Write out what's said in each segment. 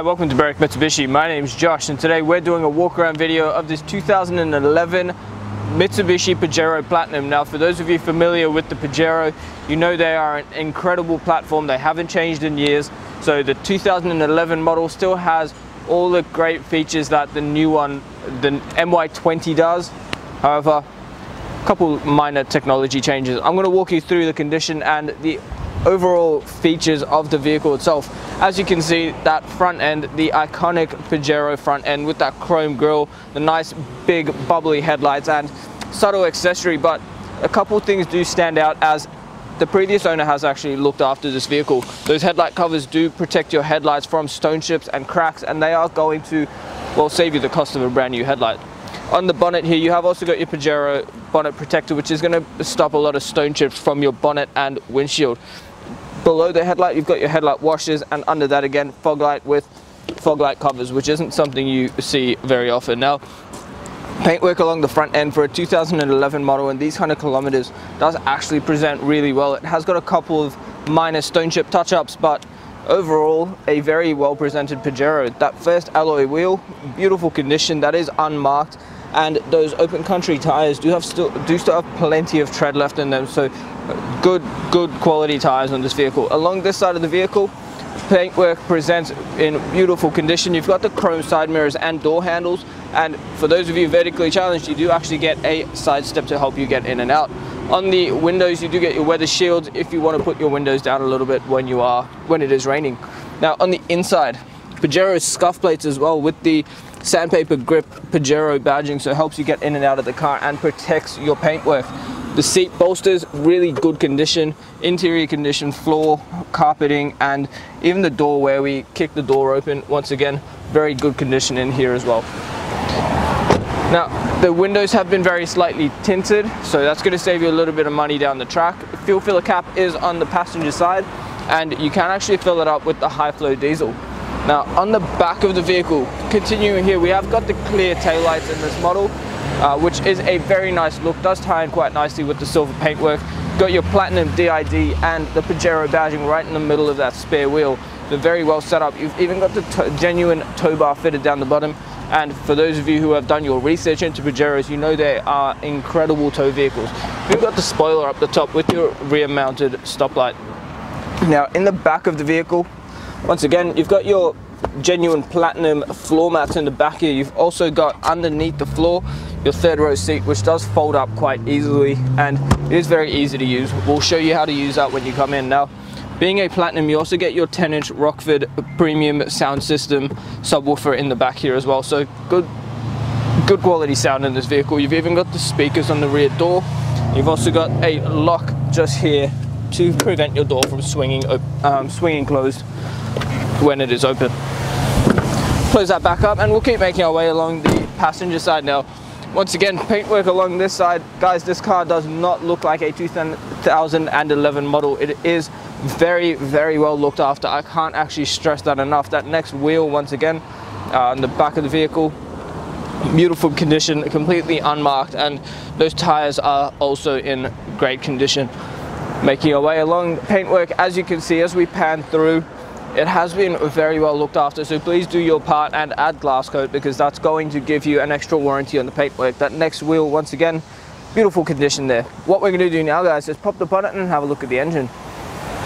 Hi, welcome to Berwick Mitsubishi. My name is Josh and today we're doing a walk around video of this 2011 Mitsubishi Pajero Platinum. Now for those of you familiar with the Pajero, you know they are an incredible platform. They haven't changed in years. So the 2011 model still has all the great features that the new one, the MY20 does. However, a couple minor technology changes. I'm going to walk you through the condition and the overall features of the vehicle itself. As you can see, that front end, the iconic Pajero front end with that chrome grille, the nice big bubbly headlights and subtle accessory, but a couple things do stand out as the previous owner has actually looked after this vehicle. Those headlight covers do protect your headlights from stone chips and cracks and they are going to, well, save you the cost of a brand new headlight. On the bonnet here, you have also got your Pajero bonnet protector, which is going to stop a lot of stone chips from your bonnet and windshield. Below the headlight, you've got your headlight washers, and under that again, fog light with fog light covers, which isn't something you see very often. Now, paintwork along the front end for a 2011 model and these kind of kilometers does actually present really well. It has got a couple of minor stone chip touch-ups, but overall a very well presented Pajero. That first alloy wheel, beautiful condition, that is unmarked and those open country tires do have still do still have plenty of tread left in them. So good good quality tires on this vehicle. Along this side of the vehicle paintwork presents in beautiful condition. You've got the chrome side mirrors and door handles. And for those of you vertically challenged you do actually get a side step to help you get in and out. On the windows you do get your weather shield if you want to put your windows down a little bit when you are when it is raining. Now on the inside Pajero scuff plates as well with the sandpaper grip Pajero badging so it helps you get in and out of the car and protects your paintwork. The seat bolsters, really good condition, interior condition, floor, carpeting, and even the door where we kick the door open, once again, very good condition in here as well. Now, the windows have been very slightly tinted, so that's going to save you a little bit of money down the track. Fuel filler cap is on the passenger side, and you can actually fill it up with the high flow diesel. Now on the back of the vehicle, continuing here, we have got the clear taillights in this model, uh, which is a very nice look, does tie in quite nicely with the silver paintwork. Got your platinum DID and the Pajero badging right in the middle of that spare wheel. They're very well set up. You've even got the genuine tow bar fitted down the bottom. And for those of you who have done your research into Pajeros, you know they are incredible tow vehicles. You've got the spoiler up the top with your rear mounted stoplight. Now in the back of the vehicle, once again, you've got your genuine platinum floor mats in the back here. You've also got underneath the floor your third row seat, which does fold up quite easily and it is very easy to use. We'll show you how to use that when you come in. Now, being a platinum, you also get your 10 inch Rockford premium sound system subwoofer in the back here as well. So good, good quality sound in this vehicle. You've even got the speakers on the rear door. You've also got a lock just here to prevent your door from swinging, um, swinging closed when it is open. Close that back up and we'll keep making our way along the passenger side now. Once again, paintwork along this side. Guys, this car does not look like a 2011 model. It is very, very well looked after. I can't actually stress that enough. That next wheel, once again, uh, on the back of the vehicle, beautiful condition, completely unmarked, and those tires are also in great condition. Making our way along paintwork, as you can see, as we pan through, it has been very well looked after, so please do your part and add glass coat because that's going to give you an extra warranty on the paintwork. That next wheel, once again, beautiful condition there. What we're going to do now, guys, is pop the bonnet and have a look at the engine.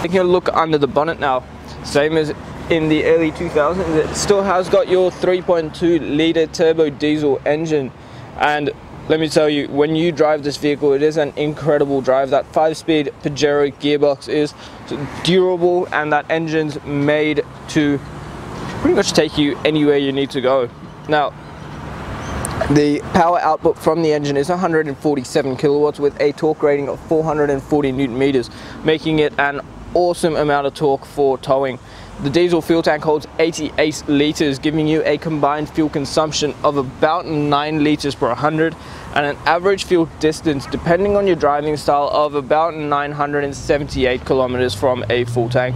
Taking a look under the bonnet now, same as in the early 2000s, it still has got your 3.2 litre turbo diesel engine and let me tell you, when you drive this vehicle, it is an incredible drive. That five-speed Pajero gearbox is durable and that engine's made to pretty much take you anywhere you need to go. Now, the power output from the engine is 147 kilowatts with a torque rating of 440 newton meters, making it an awesome amount of torque for towing. The diesel fuel tank holds 88 litres, giving you a combined fuel consumption of about 9 litres per 100 and an average fuel distance, depending on your driving style, of about 978 kilometers from a full tank.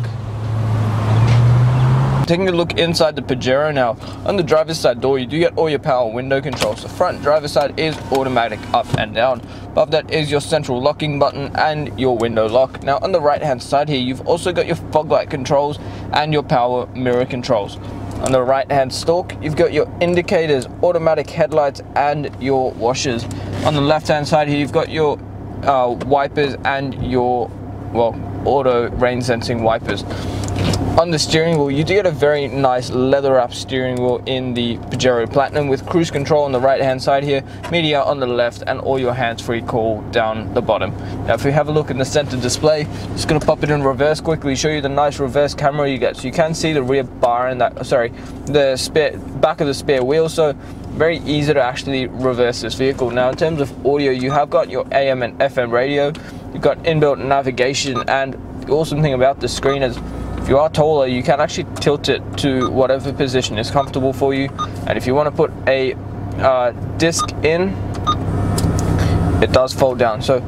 Taking a look inside the Pajero now. On the driver's side door, you do get all your power window controls. The front driver's side is automatic up and down. Above that is your central locking button and your window lock. Now on the right hand side here, you've also got your fog light controls and your power mirror controls. On the right hand stalk, you've got your indicators, automatic headlights, and your washers. On the left hand side here, you've got your uh, wipers and your, well, auto rain sensing wipers on the steering wheel, you do get a very nice leather wrap steering wheel in the Pajero Platinum with cruise control on the right hand side here, media on the left, and all your hands-free call down the bottom. Now, if we have a look in the center display, just gonna pop it in reverse quickly, show you the nice reverse camera you get. So you can see the rear bar and that, sorry, the spare, back of the spare wheel. So very easy to actually reverse this vehicle. Now, in terms of audio, you have got your AM and FM radio, you've got inbuilt navigation, and the awesome thing about the screen is if you are taller, you can actually tilt it to whatever position is comfortable for you. And if you want to put a uh, disc in, it does fold down. So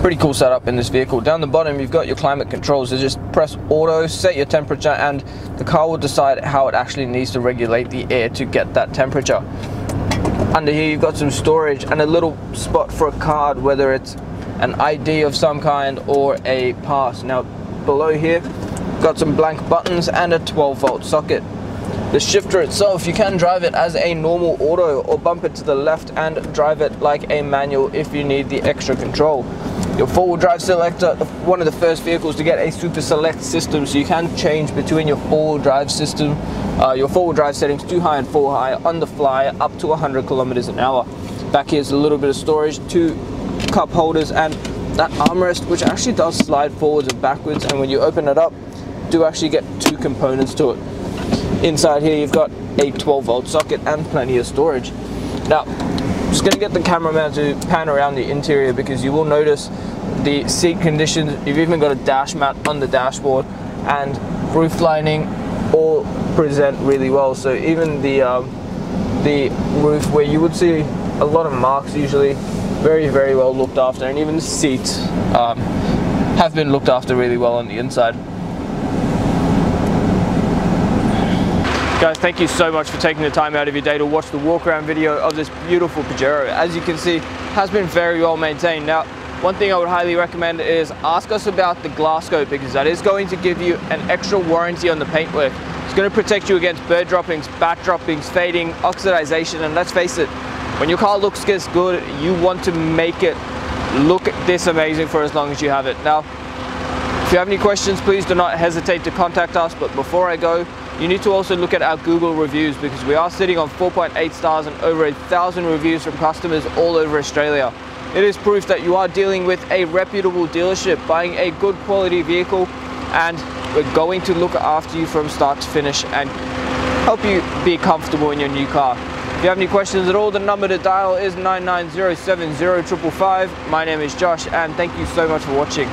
pretty cool setup in this vehicle. Down the bottom, you've got your climate controls. So just press auto, set your temperature, and the car will decide how it actually needs to regulate the air to get that temperature. Under here, you've got some storage and a little spot for a card, whether it's an ID of some kind or a pass. Now, below here, got some blank buttons and a 12 volt socket. The shifter itself, you can drive it as a normal auto or bump it to the left and drive it like a manual if you need the extra control. Your four-wheel drive selector, one of the first vehicles to get a super select system, so you can change between your four-wheel drive system, uh, your four-wheel drive settings, two high and four high, on the fly, up to 100 kilometers an hour. Back here's a little bit of storage, two cup holders, and that armrest, which actually does slide forwards and backwards, and when you open it up, do actually get two components to it. Inside here you've got a 12 volt socket and plenty of storage. Now, I'm just going to get the cameraman to pan around the interior because you will notice the seat conditions. You've even got a dash mat on the dashboard and roof lining all present really well. So even the um, the roof where you would see a lot of marks usually very very well looked after and even the seats um, have been looked after really well on the inside. Guys, thank you so much for taking the time out of your day to watch the walk around video of this beautiful Pajero. As you can see, has been very well maintained. Now, one thing I would highly recommend is ask us about the glass coat because that is going to give you an extra warranty on the paintwork. It's going to protect you against bird droppings, bat droppings, fading, oxidization, and let's face it, when your car looks this good, you want to make it look this amazing for as long as you have it. Now, if you have any questions, please do not hesitate to contact us. But before I go, you need to also look at our Google reviews because we are sitting on 4.8 stars and over a thousand reviews from customers all over Australia. It is proof that you are dealing with a reputable dealership, buying a good quality vehicle, and we're going to look after you from start to finish and help you be comfortable in your new car. If you have any questions at all, the number to dial is 990 My name is Josh, and thank you so much for watching.